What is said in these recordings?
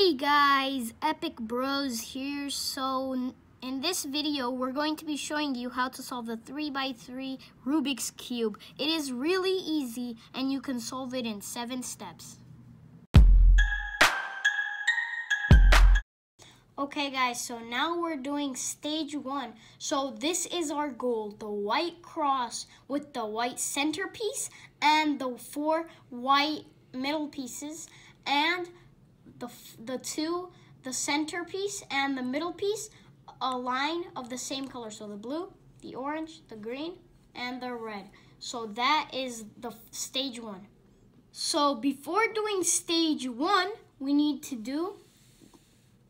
Hey guys, Epic Bros here. So in this video, we're going to be showing you how to solve the 3x3 Rubik's Cube. It is really easy and you can solve it in 7 steps. Okay guys, so now we're doing stage 1. So this is our goal, the white cross with the white centerpiece and the four white middle pieces and the, the two, the center piece and the middle piece, a line of the same color. So the blue, the orange, the green, and the red. So that is the stage one. So before doing stage one, we need to do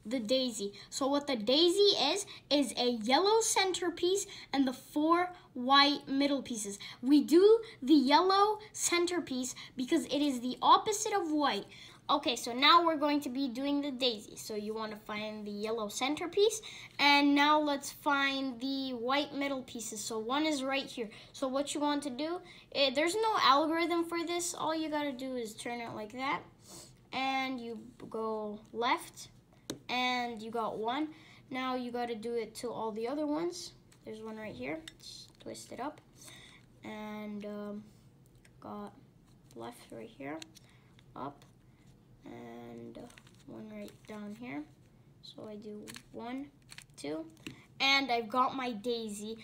the daisy. So what the daisy is, is a yellow centerpiece and the four white middle pieces. We do the yellow centerpiece because it is the opposite of white. Okay, so now we're going to be doing the daisy. So you want to find the yellow centerpiece. And now let's find the white middle pieces. So one is right here. So what you want to do, it, eh, there's no algorithm for this. All you got to do is turn it like that. And you go left. And you got one. Now you got to do it to all the other ones. There's one right here. Just twist it up. And um, got left right here. Up and one right down here. So I do one, two, and I've got my daisy.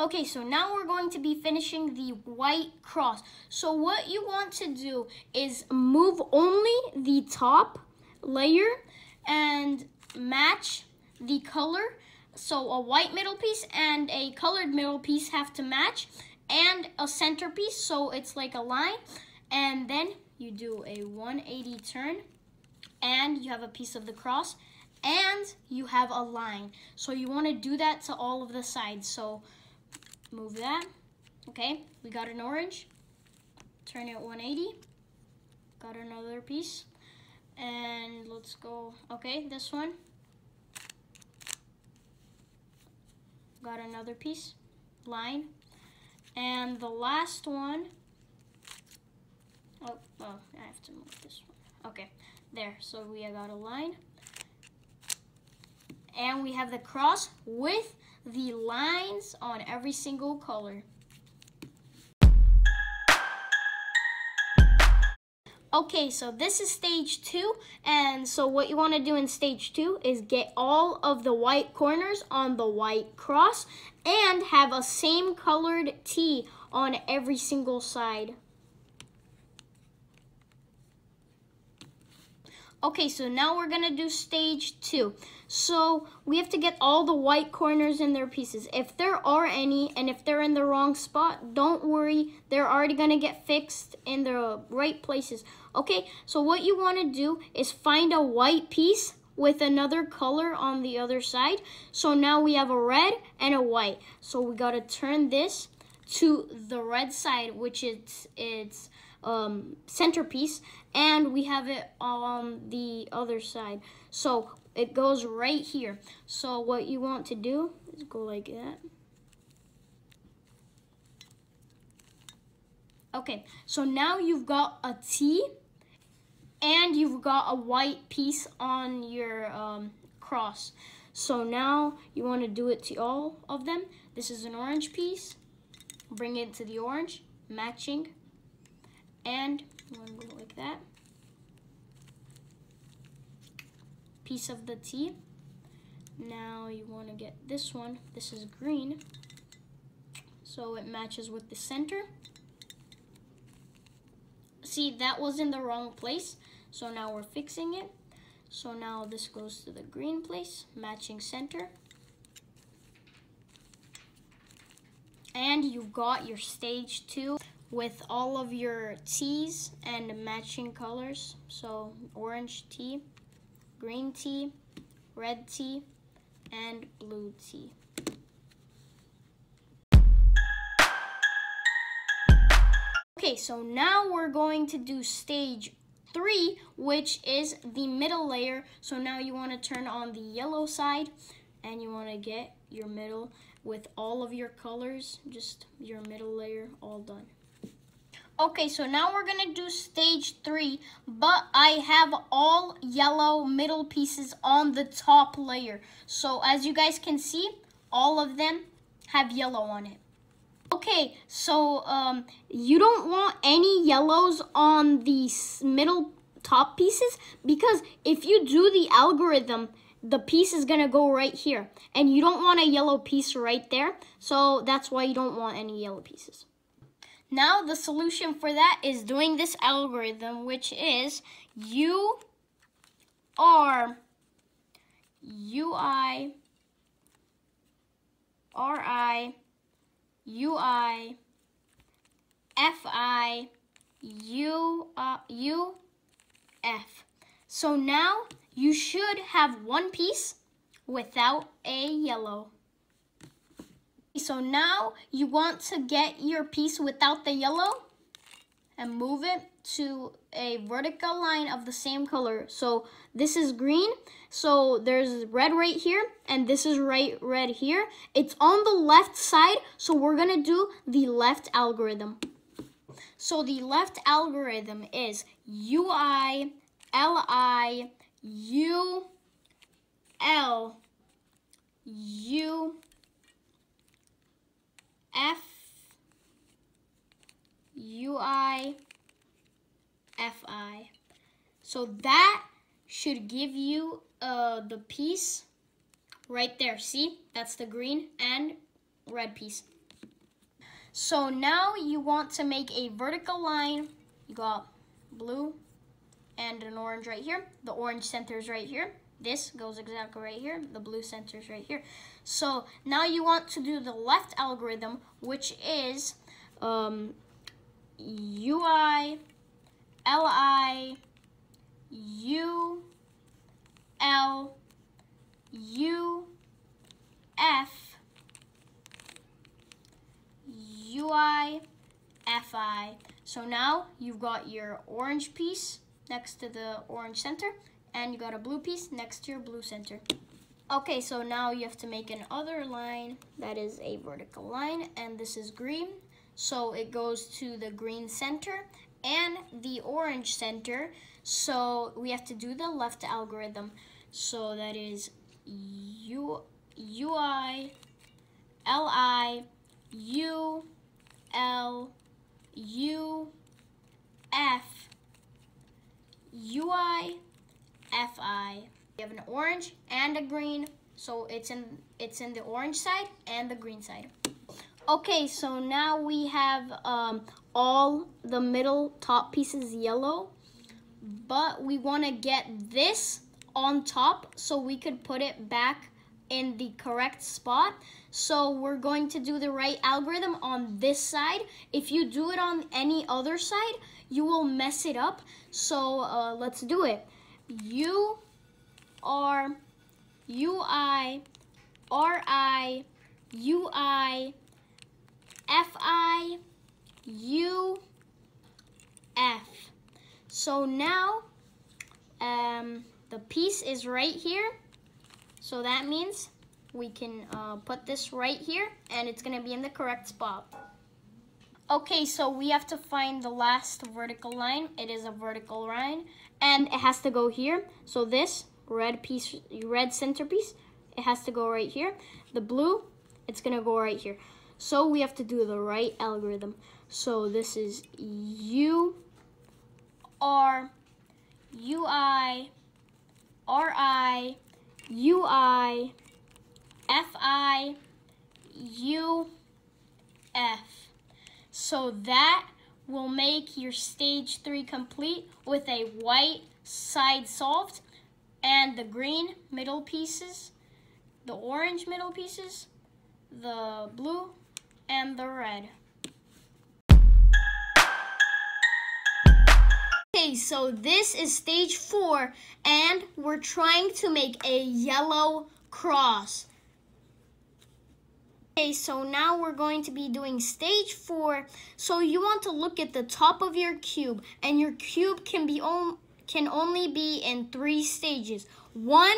Okay, so now we're going to be finishing the white cross. So what you want to do is move only the top layer and match the color. So a white middle piece and a colored middle piece have to match and a centerpiece so it's like a line. And then you do a 180 turn and you have a piece of the cross and you have a line. So you want to do that to all of the sides. So move that. Okay, we got an orange. Turn it 180. Got another piece. And let's go, okay, this one. Got another piece, line. And the last one Oh, oh, I have to move this one. Okay, there. So we have got a line. And we have the cross with the lines on every single color. Okay, so this is stage two, and so what you want to do in stage two is get all of the white corners on the white cross and have a same colored T on every single side. Okay, so now we're gonna do stage two. So we have to get all the white corners in their pieces. If there are any, and if they're in the wrong spot, don't worry. They're already gonna get fixed in the right places. Okay, so what you wanna do is find a white piece with another color on the other side. So now we have a red and a white. So we gotta turn this to the red side, which is its um, centerpiece, and we have it on the other side. So it goes right here. So what you want to do is go like that. Okay, so now you've got a T and you've got a white piece on your um, cross. So now you want to do it to all of them. This is an orange piece. Bring it to the orange, matching and one like that. Piece of the T. Now you want to get this one. This is green. So it matches with the center. See, that was in the wrong place. So now we're fixing it. So now this goes to the green place, matching center. And you've got your stage two with all of your T's and matching colors. So orange T, green T, red T, and blue T. Okay, so now we're going to do stage three, which is the middle layer. So now you want to turn on the yellow side and you want to get your middle with all of your colors, just your middle layer all done. Okay, so now we're gonna do stage three, but I have all yellow middle pieces on the top layer. So as you guys can see, all of them have yellow on it. Okay, so um, you don't want any yellows on the middle top pieces because if you do the algorithm, the piece is gonna go right here and you don't want a yellow piece right there. So that's why you don't want any yellow pieces. Now the solution for that is doing this algorithm, which is U R U I R I U I F I U uh, U F. So now you should have one piece without a yellow. So now you want to get your piece without the yellow and move it to a vertical line of the same color. So this is green. So there's red right here and this is right red here. It's on the left side. So we're going to do the left algorithm. So the left algorithm is UI, LI, U, L, U, F U I F I. So that should give you uh, the piece right there. See, that's the green and red piece. So now you want to make a vertical line. You got blue and an orange right here. The orange center is right here. This goes exactly right here. The blue center is right here. So now you want to do the left algorithm, which is um, UI, LI, U, L, U, F, UI, FI. So now you've got your orange piece next to the orange center and you got a blue piece next to your blue center. Okay, so now you have to make another line that is a vertical line and this is green. So it goes to the green center and the orange center. So we have to do the left algorithm. So that is U, UI, LI, U, L, U, F, UI, Fi. We have an orange and a green, so it's in it's in the orange side and the green side. Okay, so now we have um, all the middle top pieces yellow, but we want to get this on top so we could put it back in the correct spot. So we're going to do the right algorithm on this side. If you do it on any other side, you will mess it up. So uh, let's do it. U R U I R I U I F I U F. So now um, the piece is right here. So that means we can uh, put this right here and it's gonna be in the correct spot. Okay, so we have to find the last vertical line. It is a vertical line and it has to go here. So this red piece, red centerpiece, it has to go right here. The blue, it's gonna go right here. So we have to do the right algorithm. So this is U R U I R I U I F I U F. So that will make your stage three complete with a white side solved and the green middle pieces, the orange middle pieces, the blue, and the red. Okay, so this is stage four, and we're trying to make a yellow cross. Okay, so now we're going to be doing stage four. So you want to look at the top of your cube, and your cube can be can only be in three stages. One,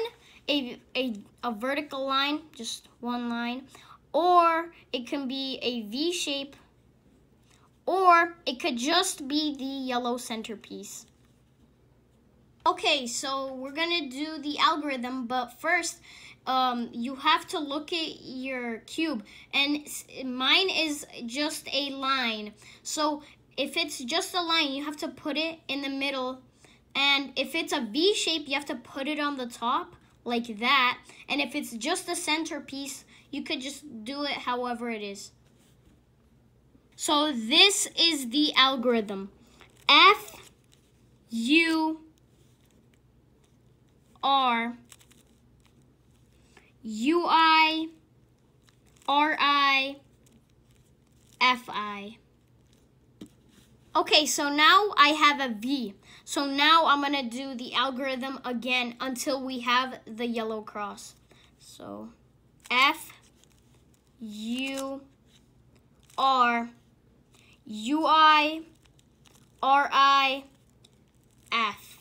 a, a, a vertical line, just one line, or it can be a V shape, or it could just be the yellow centerpiece. Okay, so we're gonna do the algorithm, but first, um, you have to look at your cube, and mine is just a line. So if it's just a line, you have to put it in the middle, and if it's a V shape, you have to put it on the top like that, and if it's just a centerpiece, you could just do it however it is. So this is the algorithm. F U R U I R I F I. Okay, so now I have a V. So now I'm to do the algorithm again until we have the yellow cross. So F U R U I R I F.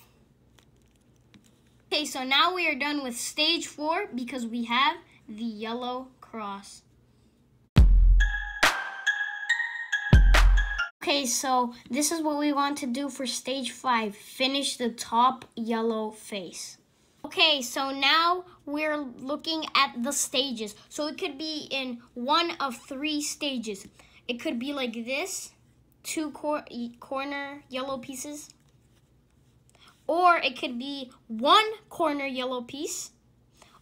Okay, so now we are done with stage four because we have the yellow cross. Okay, so this is what we want to do for stage five. Finish the top yellow face. Okay, so now we're looking at the stages. So it could be in one of three stages. It could be like this, two cor corner yellow pieces, or it could be one corner yellow piece,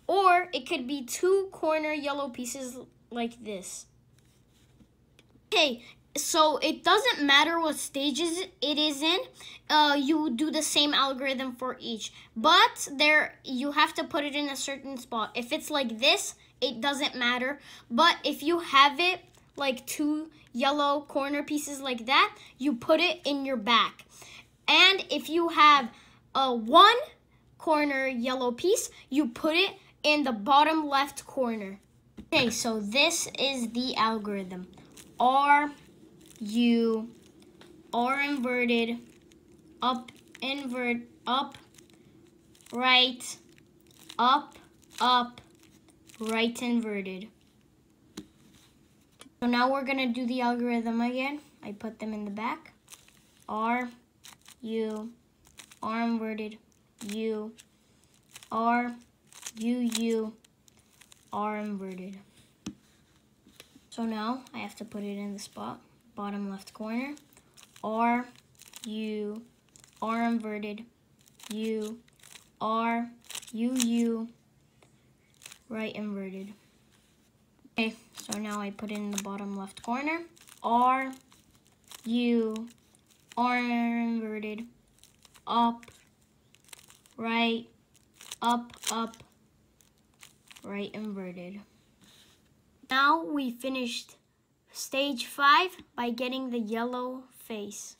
or it could be two corner yellow pieces like this. Okay, so it doesn't matter what stages it is in uh, you do the same algorithm for each but there you have to put it in a certain spot if it's like this it doesn't matter but if you have it like two yellow corner pieces like that you put it in your back and if you have a one corner yellow piece, you put it in the bottom left corner. Okay, so this is the algorithm. R, U, R inverted, up, invert, up, right, up, up, right inverted. So now we're gonna do the algorithm again. I put them in the back. R, U, R inverted, U, R, U, U, R inverted. So now I have to put it in the spot, bottom left corner, R, U, R inverted, U, R, U, U, right inverted. Okay, so now I put in the bottom left corner, R, U, R inverted, up, right, up, up, right inverted. Now we finished stage five by getting the yellow face.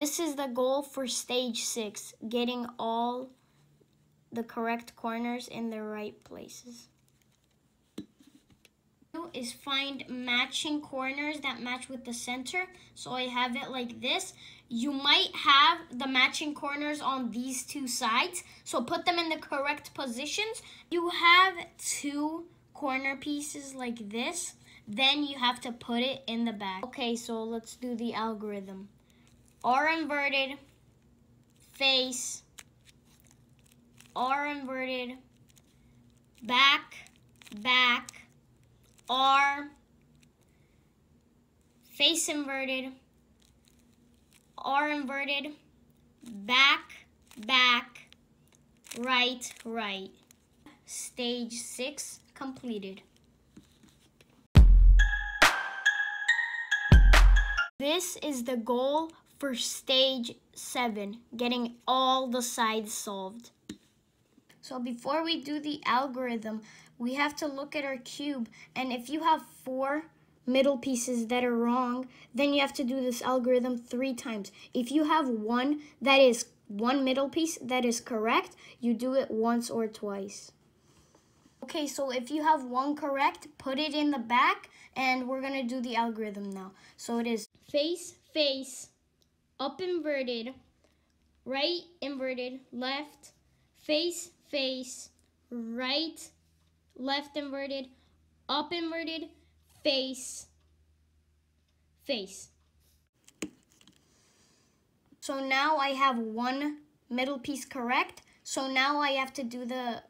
This is the goal for stage six, getting all the correct corners in the right places is find matching corners that match with the center. So I have it like this. You might have the matching corners on these two sides. So put them in the correct positions. You have two corner pieces like this. Then you have to put it in the back. Okay, so let's do the algorithm. R inverted, face, R inverted, back, back, R, face inverted, R inverted, back, back, right, right. Stage six completed. This is the goal for stage seven, getting all the sides solved. So before we do the algorithm, we have to look at our cube. And if you have four middle pieces that are wrong, then you have to do this algorithm three times. If you have one that is one middle piece that is correct, you do it once or twice. Okay, so if you have one correct, put it in the back, and we're gonna do the algorithm now. So it is face, face, up inverted, right inverted, left, face, face, right, left inverted, up inverted, face, face. So now I have one middle piece correct. So now I have to do the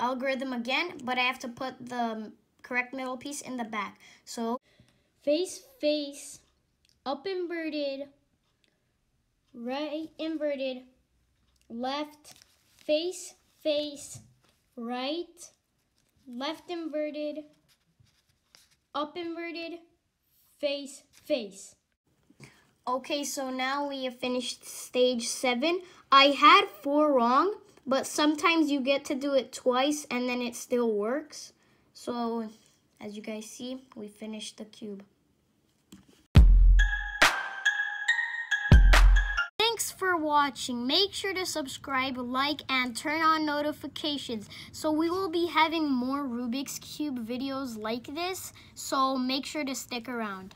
algorithm again, but I have to put the correct middle piece in the back. So face, face, up inverted, right inverted, left, face, face, right, left inverted, up inverted, face, face. Okay, so now we have finished stage seven. I had four wrong, but sometimes you get to do it twice and then it still works. So, as you guys see, we finished the cube. For watching. Make sure to subscribe, like, and turn on notifications. So we will be having more Rubik's Cube videos like this. So make sure to stick around.